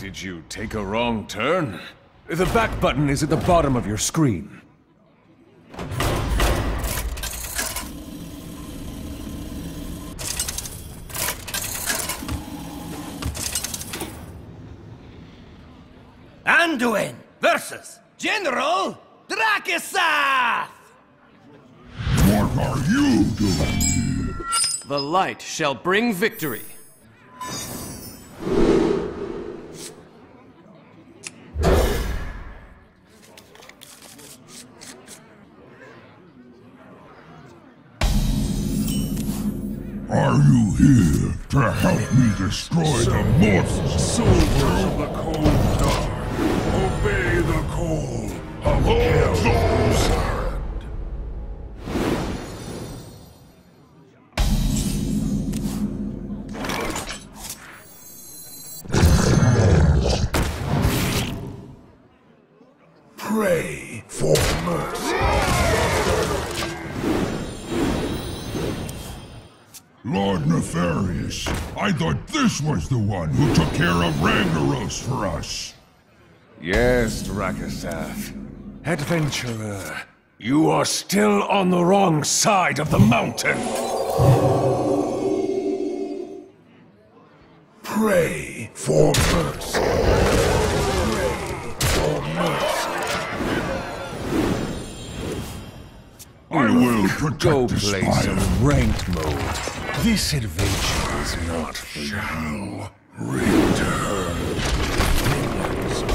Did you take a wrong turn? The back button is at the bottom of your screen. Anduin versus General Drakkisath! What are you doing? The light shall bring victory. Are you here to help me destroy the mortals? Soldiers of the cold dark, obey the call of Elrond. Pray for mercy. Lord Nefarius, I thought this was the one who took care of Ragnaros for us. Yes, Drakkisath. Adventurer, you are still on the wrong side of the mountain. Pray for mercy. I will protect Go play spire. some ranked mode. This adventure is not for you. Return.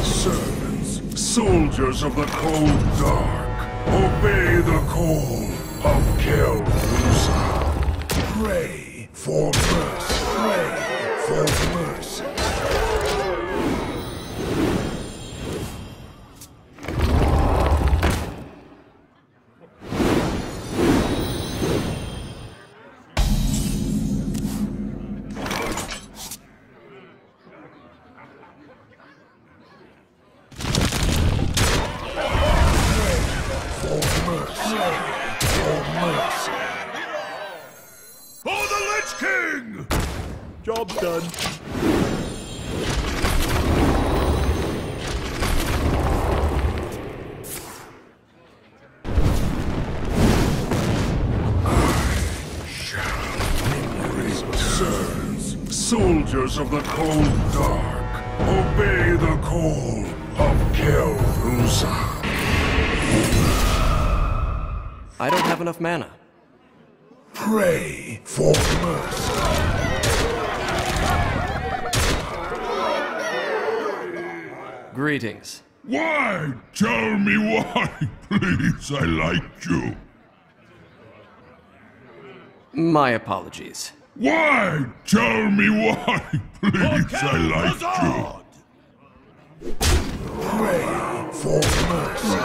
Servants, soldiers of the cold dark, obey the call of Kel'Thuzad. Pray for mercy. Job done. Returns, soldiers of the cold dark, obey the call of Kel'Thuzad. I don't have enough mana. Pray for mercy. Greetings. Why? Tell me why, please. I liked you. My apologies. Why? Tell me why, please. I liked you. Pray for mercy.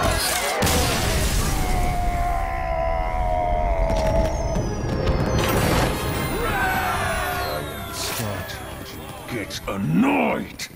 Starting to get annoyed.